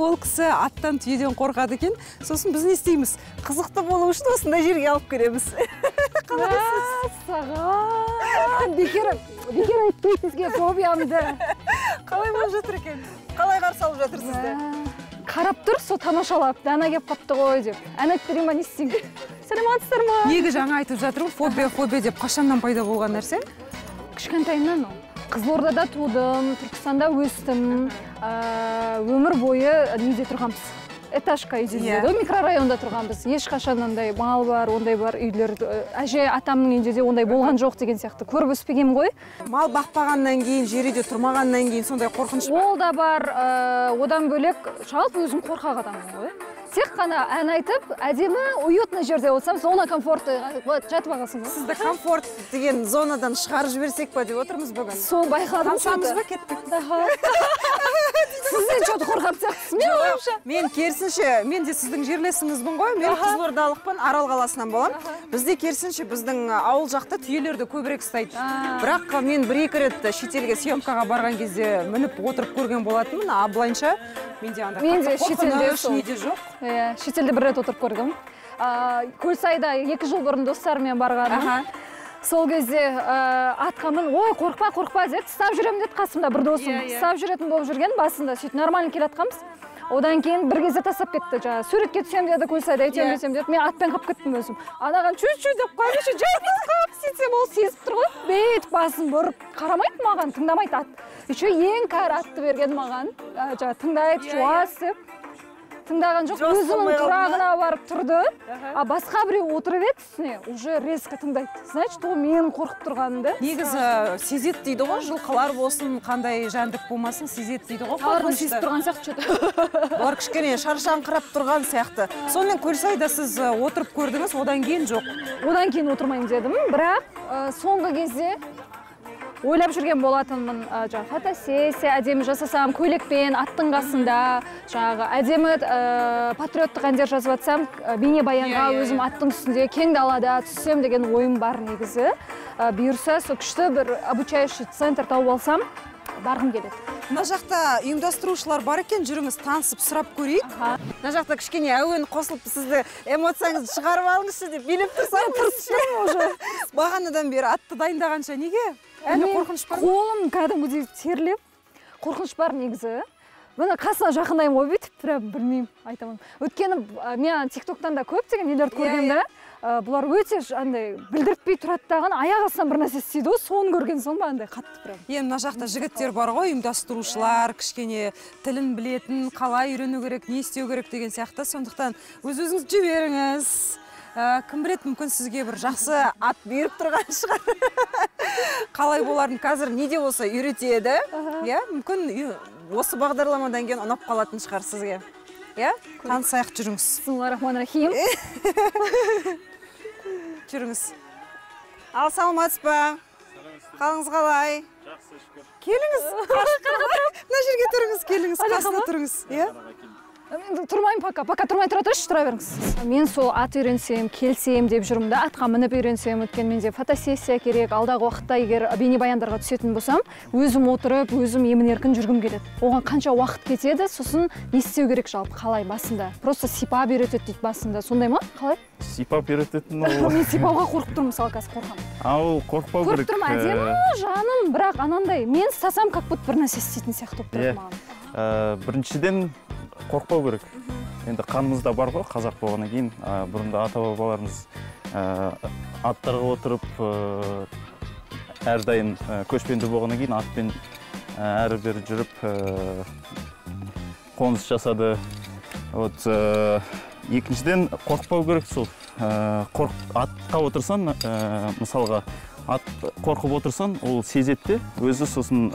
ол кісі аттан түйеден қорқады екен. Сосын біз не істейміз? Қызықты болу үшін осындай жерге алып келеміз. Мәссаған бекер бекер айтпайды бізге фобиямды қалай болып жатыр екен? Қалай қарсы алып жатыр сізді? Қарап тұр сол тамашалап. Дана келіп қалыпты ғой деп. Ән айтып берейін ба не істейін? Саламатсыздар ма? Неге жаңа айтып жатырмын? Фобия фобия деп. Қашаннан пайда болған нәрсе? Кішкентайымнан ол. Қызылордада тудым түркістанда өстім. Ыыы өмір бойы неде тұрғанбыз? Этажка үйде Иә. дейді ғой микрорайонда тұрғанбыз. Ешқашан ондай мал бар ондай бар үйлер ә, әже атамның үйінде де ондай болған жоқ деген сияқты. Көріп өспегенмін ғой. Мал бақпағаннан кейін жер үйде тұрмағаннан кейін сондай қорқыныш ол да бар. Ыыы, одан бөлек жалпы өзім қорқақ адаммын ғой. Тек қана ән айтып әдемі уютный жерде отырсам зона комфорта вот жатып аласың ғой сізді комфорт деген зонадан шығарып жіберсек па деп отырмыз бүгін. Сол байқадым ба кеттік. Сізден что то қорқатын сияқтысыз мен ойымша мен керісінше мен де сіздің жерлесіңізбін ғой. Мен қызылордалықпын арал қаласынан боламын бізде керісінше біздің ауыл жақта түйелерді көбірек ұстайды. Бірақ мен бір екі рет шетелге съемкаға барған кезде мініп отырып көрген болатынмын. А былайынша менде андай Мен де қатты шетелде неде жоқ. Иә шетелде бір рет отырып ыыы көлсайда екі жыл бұрын достарыммен барғанмын сол кезде ыыы атқа мін ой қорықпа қорықпа деді ұстап жүремін деді қасымда бір досым. Иә, иә. ұстап жүретін болып жүрген басында. Сөйтіп нормально келе жатқанбыз. Одан кейін бір кезде тастап кетті. Жаңағы суретке түсемін деді көлсайда Иә. десем деді. Мен атпен қалып кеттім өзім. Анаған чуть чуть деп еще жай қалып сөйтсем ол сезіп тұр ғой. Бүйтіп басын бұрып қарамайды маған тыңдамайды ат. Еще ең кәрі атты берген маған ә, жаңағы тыңдайды жуас деп. Тыңдаған жоқ өзінің тұрағына барып тұрды. А басқа біреу отырып еді үстіне уже резко тыңдайды. Значит ол менің қорқып тұрғанымды. Негізі сезеді дейді ғой жылқылар болсын қандай жәндік болмасын сезеді дейді ғой да сезіп қорқынышты. тұрған сияқты что-то олар кішкене шаршаңқырап тұрған сияқты. Сонымен көлсайда сіз отырып көрдіңіз одан кейін жоқ. Одан кейін отырмаймын дедім бірақ соңғы кезде ойлап жүрген болатынмын ә, жаңағы фотосессия әдемі жасасам көйлекпен аттың қасында жаңағы әдемі ә, патриоттық әндер жазып жатсам ә, бейнебаянға Иә, иә, өзім иә. аттың үстінде кең далада түссем деген ойым бар негізі. Ә, бұйырса сол күшті бір обучающий центр тауып алсам барғым келеді. Мына жақта ұйымдастырушылар бар екен жүріңіз танысып сұрап көрейік. Мына жақта кішкене әуен қосылып сізді эмоцияңызды шығарып алыңызшы деп билеп тұрсам тырысып уже. Бағанадан бері атты дайындағанша неге? Әлі Мен қорқыныш бар қолым кәдімгідей терлеп қорқыныш бар негізі. Міне қасына жақындаймын ғой бүйтіп прям білмеймін айта алмаймын. Өйткені мен ана тиктоктан да көптеген нелерді Иә, көргенмін да ә, бұлар өте андай білдіртпей тұрады дағы аяқ астынан бір нәрсе істейді ғой соны көрген соң ба андай қатты прям. Енді мына жақта жігіттер бар ғой ұйымдастырушылар кішкене тілін білетін қалай үйрену керек не істеу керек деген сияқты. Сондықтан өз өзіңізді жіберіңіз. Ә, кім біледі мүмкін сізге бір жақсы ат бұйырып тұрған шығар. Қалай боларын қазір не де болса үйретеді. Иә мүмкін осы бағдарламадан кейін ұнап қалатын шығар сізге. Иә танысайық жүріңіз. Рахим жүріңіз. Ал саламатсыз ба? Қалыңыз қалай? Келіңіз. Мына жерге тұрыңыз келіңіз. Қасына тұрыңыз. Иә. Тұрмаймын пока. Пока тұрмай тұра тұрыңызшы тұра беріңіз мен сол ат үйренсем келсем деп жүрмін да. Атқа мініп үйренсем өйткені менде фотосессия керек. Алдағы уақытта егер бейнебаяндарға түсетін болсам өзім отырып өзім емін еркін жүргім келеді. Оған қанша уақыт кетеді сосын не істеу керек жалпы? Қалай? Басында. Просто сипап үйретеді дейді басында. Сондай ма? Қалай? Сипап үйрететін ол мен сипауға қорқып тұрмын мысалы қазір қорқамын. А ол қорықпау көріп керек тұрмын әдемі жаным бірақ анандай. Мен ұстасам как будто бір нәрсе істейтін сияқты болып тұрады маған. Ә, біріншіден қорықпау керек. Енді қанымызда бар ғой қазақ болғаннан кейін. Ә, бұрында ата бабаларымыз ә, аттарға отырып ә, әрдайым ә, көшпенді болғаннан кейін атпен әрі бері жүріп ә, қоныс жасады. Вот ә, екіншіден қорықпау керек сол. Ә, қорқ, атқа отырсаң ә, мысалға ат қорқып отырсаң ол сезеді де өзі сосын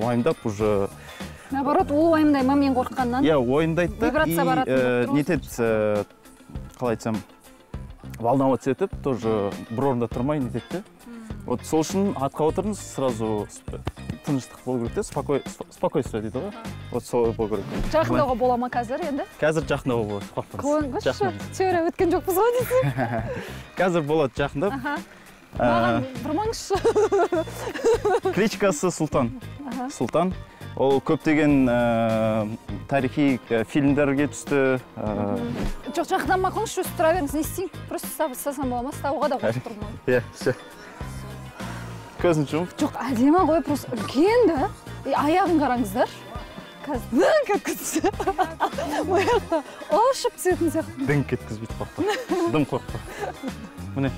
уайымдап уже наоборот ол уайымдай ма мен қорыққаннан иә ойындайды да. Вибрация и баратын э, нетеді э, қалай айтсам волноваться етіп тоже бір орында тұрмай нетеді да вот сол үшін атқа отырыңыз сразу тыныштық болу керек те спокой сп- спокойствие дейді ғой. Вот солай болу керек. Жақындауға бола ма қазір енді? Қазір жақындауға болады қорықпаңыз. Қойыңызшы теория өткен жоқпыз ғой дейсің қазір болады жақындап. Аха. Маған бұрмаңызшы. Кличкасы сұлтан. Сұлтан. Ол көптеген ә, тарихи ә, фильмдерге түсті ә, жоқ жақындамай қойыңызшы өстіп тұра беріңіз не істейін? Просто ұстап ұстасам бола ма? Ұстауға да қорқып тұрмын иә все көзін жұмып жоқ әдемі ғой просто үлкен да. И аяғын қараңыздар. Қазір дыңқ еткізсе мына жақта ұшып түсетін сияқты. Діңк еткізбейді қорықпа дым қорықпа. Міне.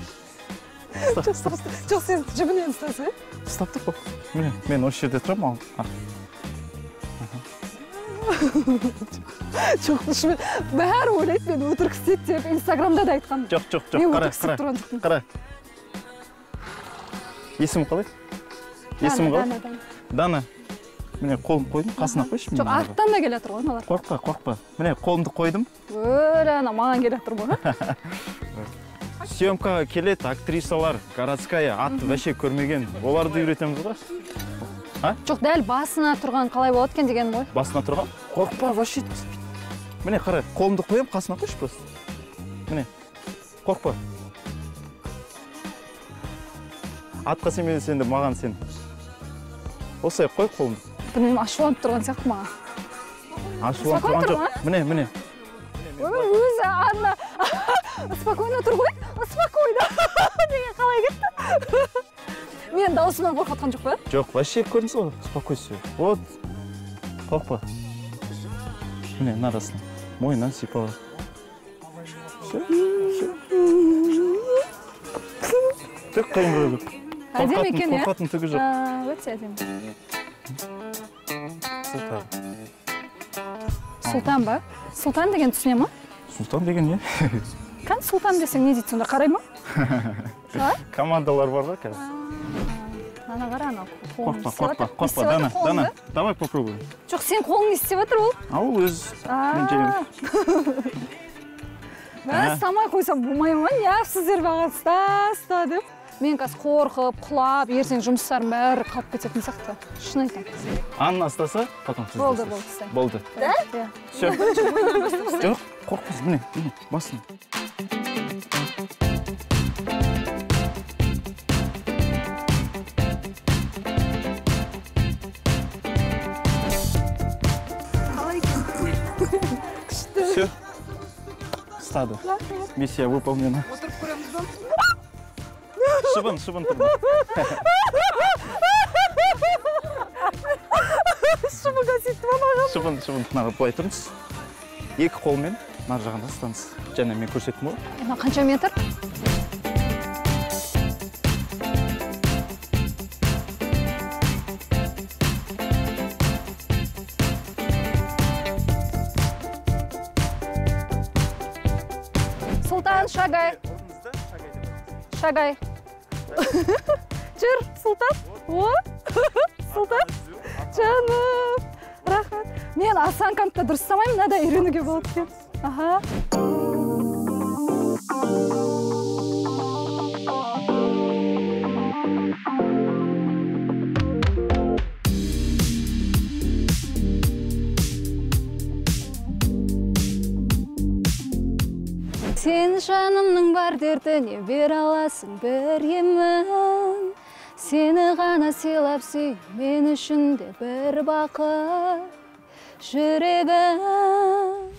Жоқ сен жібінен ұстасың иә ұстап тұр қой міне мен осы жерде тұрамын ал. жоқ шын бәрі ойлайды мен өтірік істейді деп. Инстаграмда да айтқанмын жоқ жоқ жоқ мен қара өтірік істеп тұрған жоқпын. қара есімі қалай? Есімі қалай? Дана міне қолымды қойдым қасына қойшы жоқ арттан да келе жатыр ғой мыналар. Қорықпа қорықпа. Міне қолымды қойдым. Өлі ана маған келе жатыр ғой. Съемкаға келеді актрисалар городская атты вообще көрмеген. Оларды үйретеміз ғой. Жоқ дәл басына тұрған қалай болады екен дегенім ғой. Басына тұрған? Қорықпа вообще міне қара қолымды қоямын қасына қойшы просто. Міне қорықпа атқа сенбесең де маған сен. Осылай қой қолыңды. Білмеймін ашуланып тұрған сияқты маған. Ашуланып тұрған тұр жоқ. Міне міне. Өзі ана спокойно тұр ғой даусымнан қорқып жатқан жоқ па жоқ вообще көрдіңіз ғой спокойствие. Вот қорықпа. Міне мынадасын мойнынан все тек қиын әдемі екен иә? қорқатын түгі жоқ. Өте әдемі. Сұлтан. Сұлтан ба? Сұлтан деген түсіне ма? Сұлтан деген не? Кәдімгі сұлтан десең не дейді сонда? Қарай ма? Командалар бар ғой қазір. Ана қара ана қорықпа не істеп дана дана давай попробуй жоқ сен қолың не істеп жатыр ол а ол өз ұстамай қойсам болмай ма неғып маған ұста ұста деп мен қазір қорқып құлап ертең жұмыстарым бәрі қалып кететін сияқты шын айтамын анна ұстаса потом сіз болды болды ұстаймын болды да иә все жоқ қорықпайсың міне міне басын ұстады миссия выполнена. Отырып көреміз ба шыбын шыбын тұрды шыбынға сөйтті ма шыбын шыбын мына былай тұрыңыз. Екі қолмен мына ұстаңыз. Және мен көрсеттім ғой мына қанша метр? Сұлтан шагай шагай жүр сұлтан о сұлтан жаным рахмет мен осанкамды дұрыс ұстамаймын мынадай үйренуге болады екен аха. Сен жанымның бар дертіне бере аласың бір емін. Сені ғана сыйлап сүй мен үшін де бір бақыт. Жүрегім.